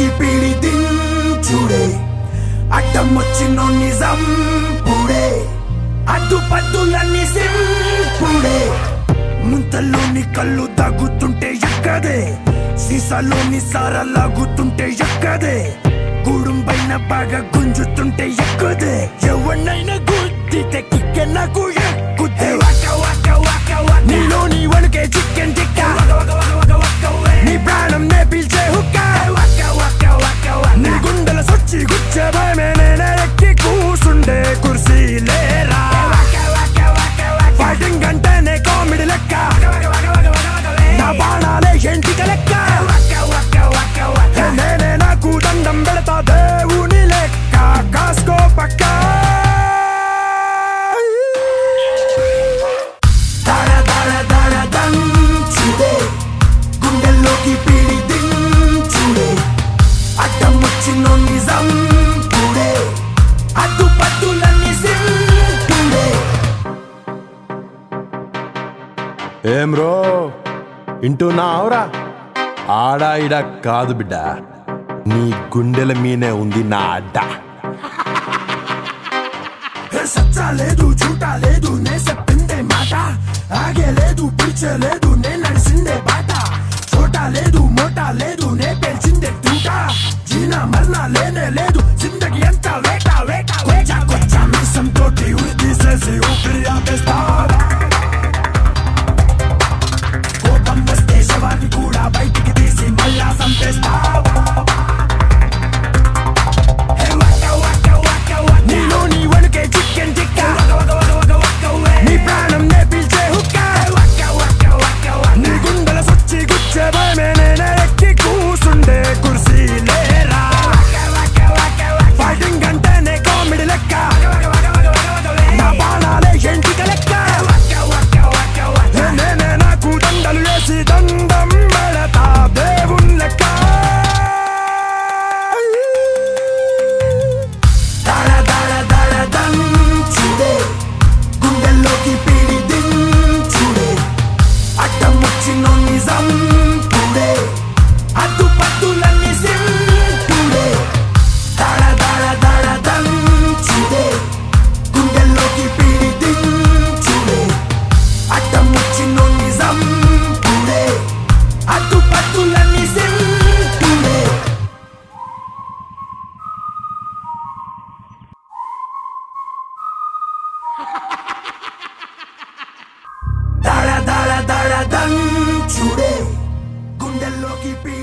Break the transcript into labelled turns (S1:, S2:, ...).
S1: గుండెల్లోకి PD దించుడే అడ్డం వచ్చిన నిజం పుడే. అడ్డు పద్దులన్నీ సింపుడే. ముంతల్లోని కళ్ళు తగ్గుతుంటే ఎక్కదే. సీసాలోని సార లాగుతుంటే ఎక్కదే. గుడుంబైన బాగా గుంజుతుంటే ఎక్కుదే. ఎవరినైనా గుద్దితే కిక్కె నాకు ఎక్కుతే.
S2: ఏం రో వింటున్నావురా? ఆడా ఇడ కాదు బిడ్డ. నీ గుండెల మీనే ఉంది నా అడ్డ.
S1: సచ్చా లేదు చూటా లేదు నే చెప్పిందే మాట. ఆగే లేదు పిలిచే లేదు నే నడిచిందే బాట. చోటా లేదు మోటా లేదు నే పేల్చిందే తూట. జీనా మరణ లేనే లేదు దడ చూడే దంచుడే గుండెల్లోకి పీ